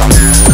I'm